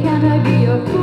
can I be a fool?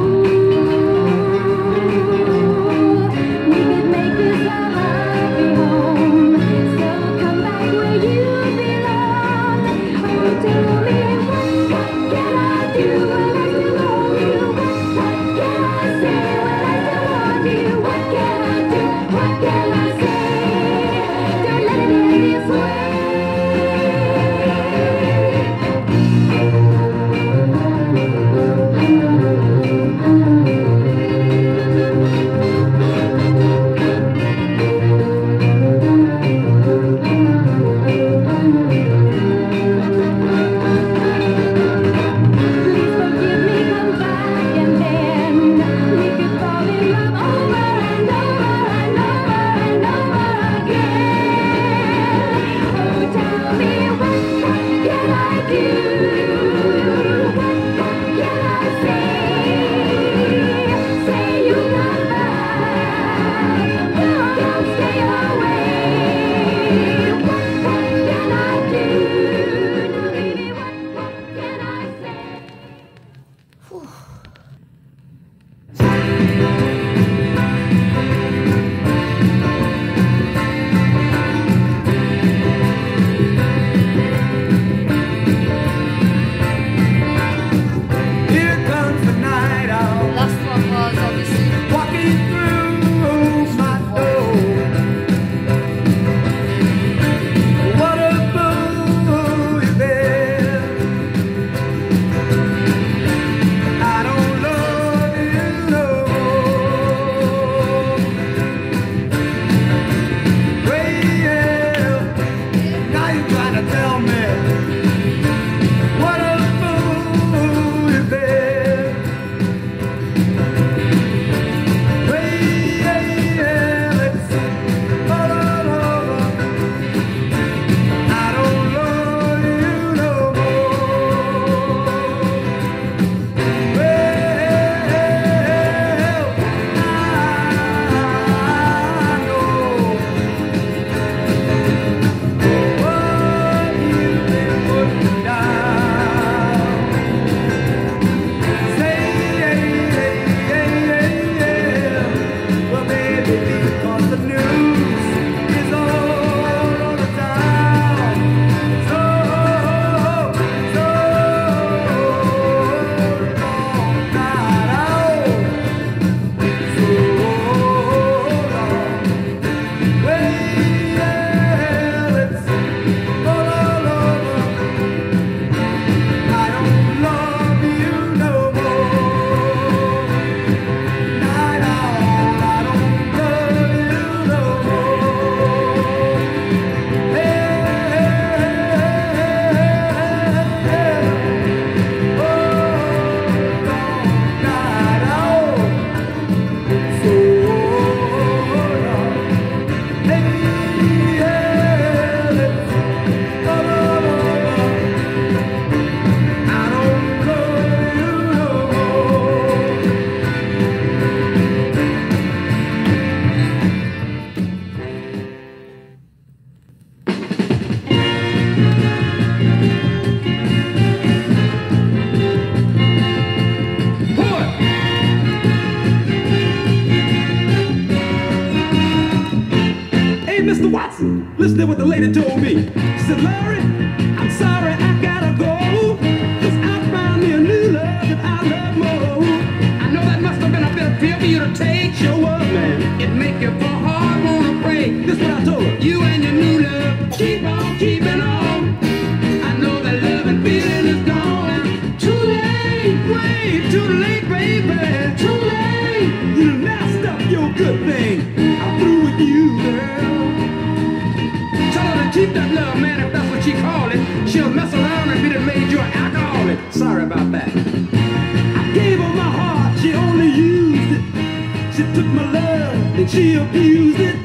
She'll mess around and be the major alcoholic. Sorry about that. I gave her my heart, she only used it. She took my love and she abused it.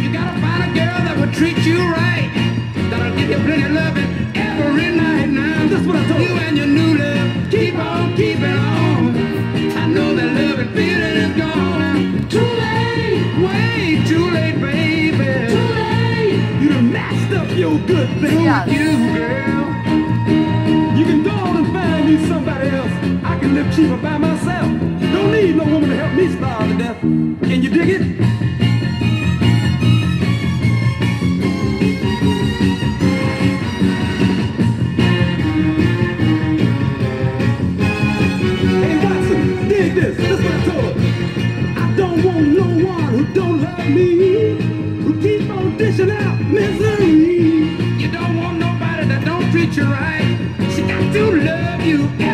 You gotta find a girl that will treat you right, that'll give you plenty loving. good thing yes. with you, girl. You can go on and find me somebody else. I can live cheaper by myself. Don't need no woman to help me starve to death. Can you dig it? Hey Watson, dig this, this what I told her. I don't want no one who don't love me, who keep on dishing out misery treat you right. She got to love you.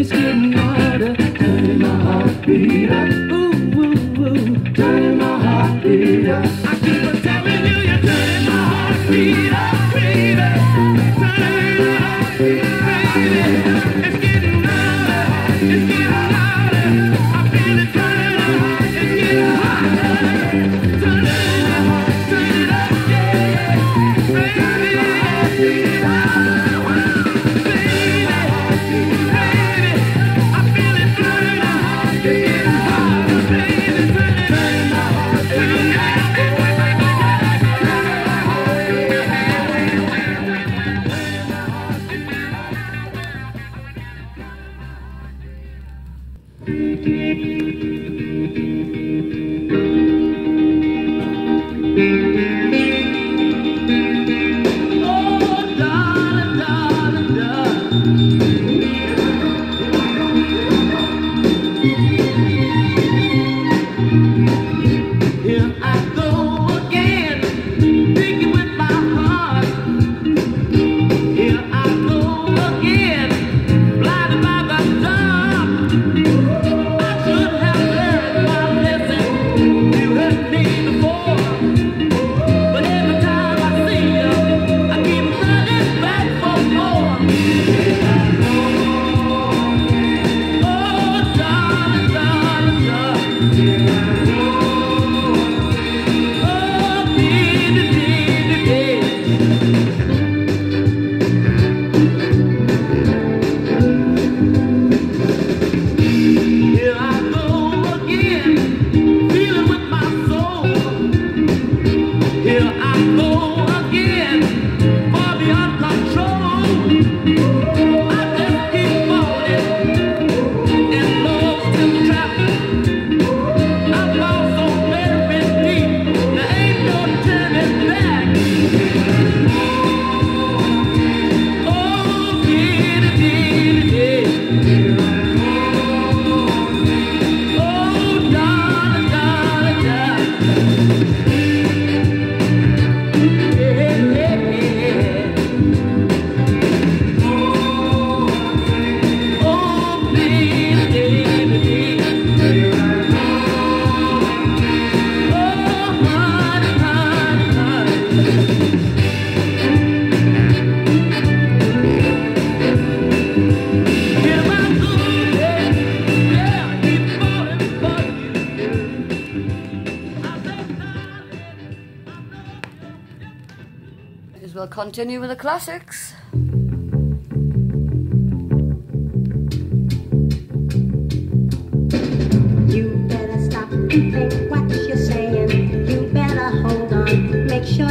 It's getting harder, turning my heartbeat up. Ooh, ooh, ooh, turning my heartbeat up. Continue with the classics. You better stop and think what you're saying. You better hold on. Make sure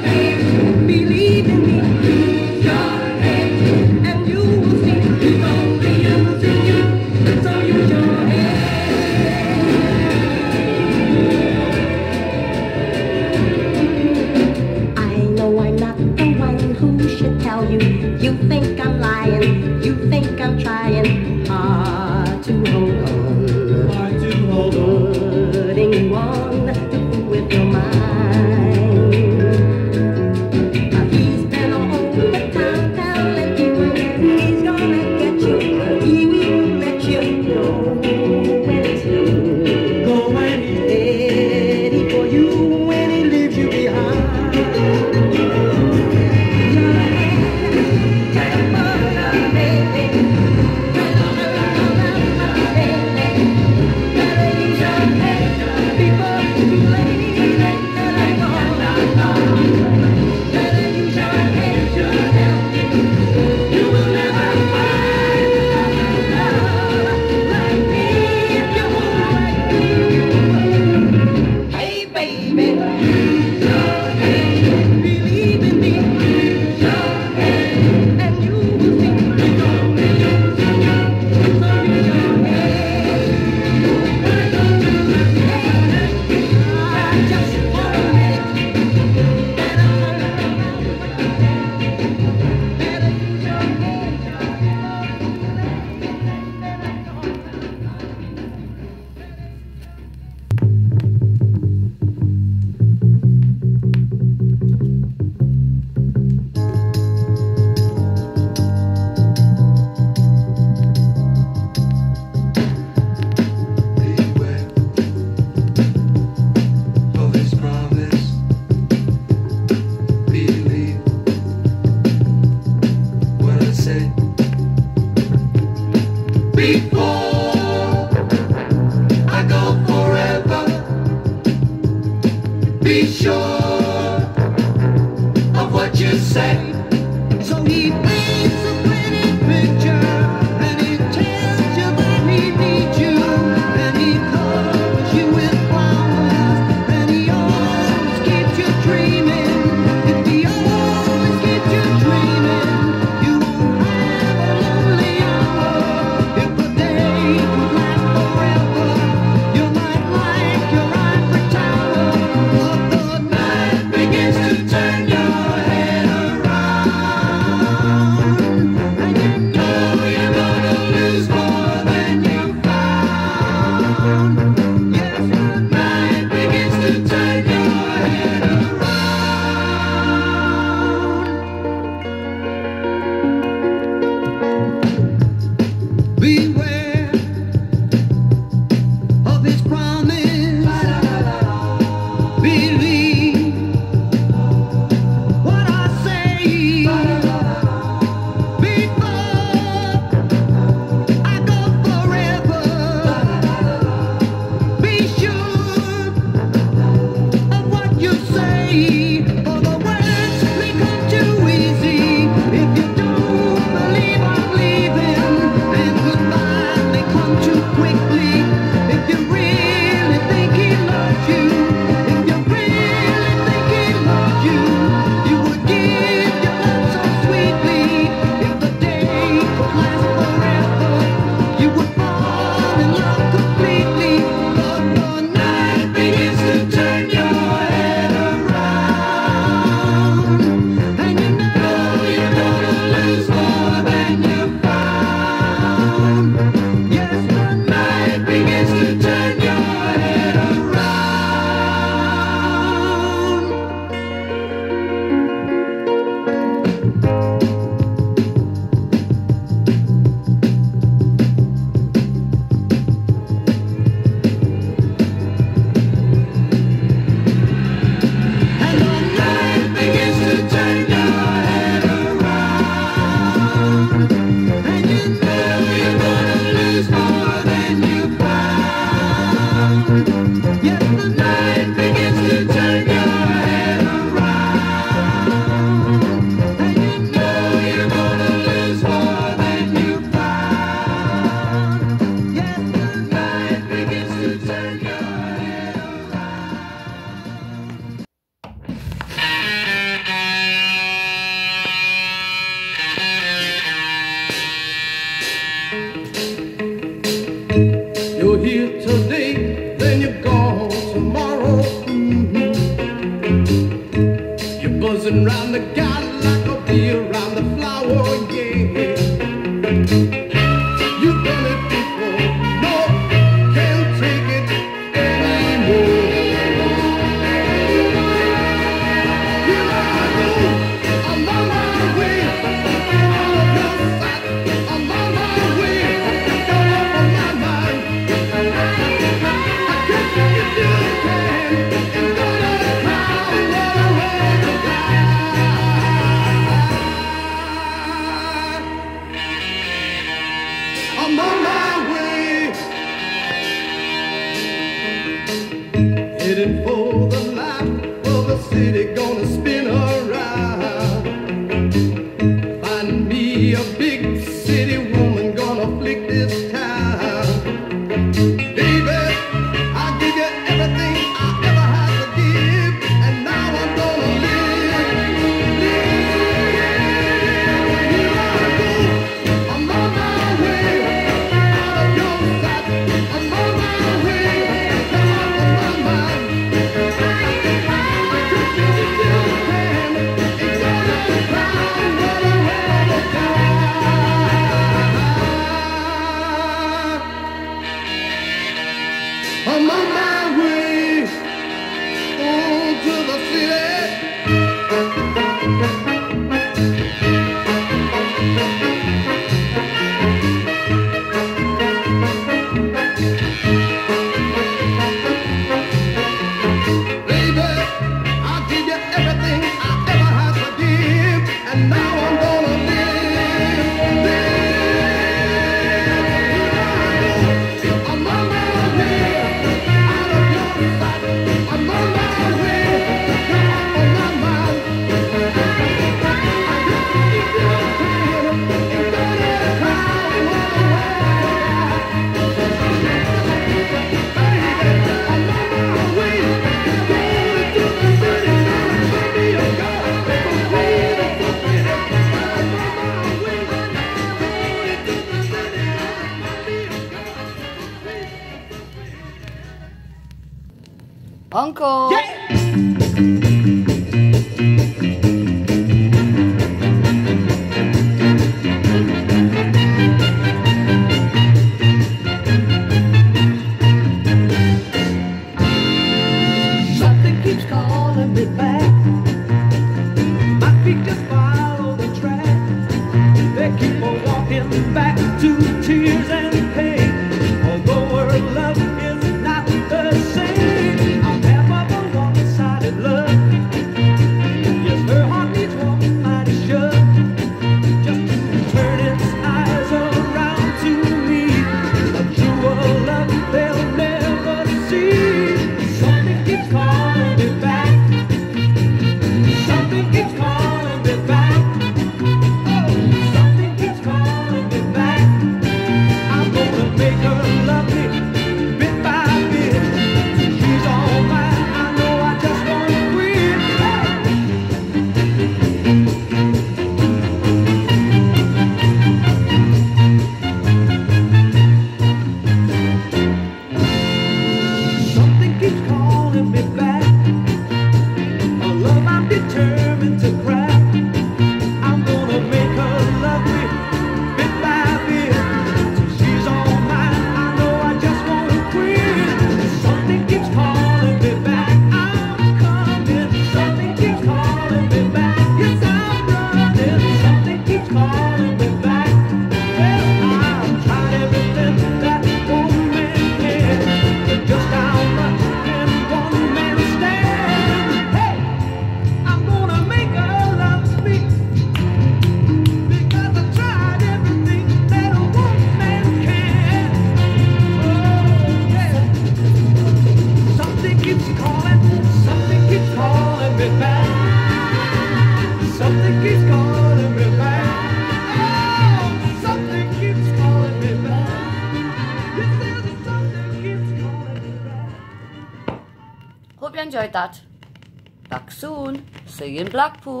Blackpool.